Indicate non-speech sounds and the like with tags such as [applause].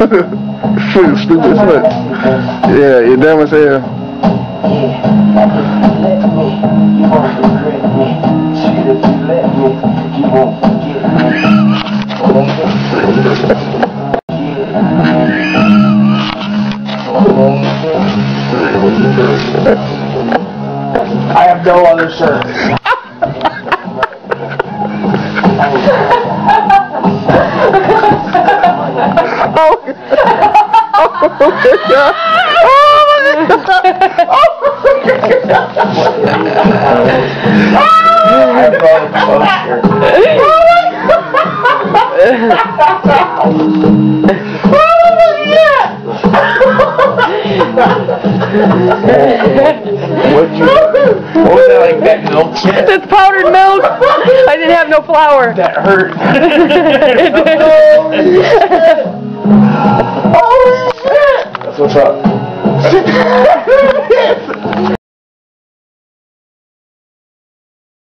Freaking stupid as fuck. Yeah, you're dumb as hell. Shit. I have no other shirt. [laughs] Oh, oh my god. Oh my god. I brought a poster. What'd you, what was that like that milk? It's powdered milk. I didn't have no flour. That hurt. [laughs] Holy shit! That's what's up. [laughs]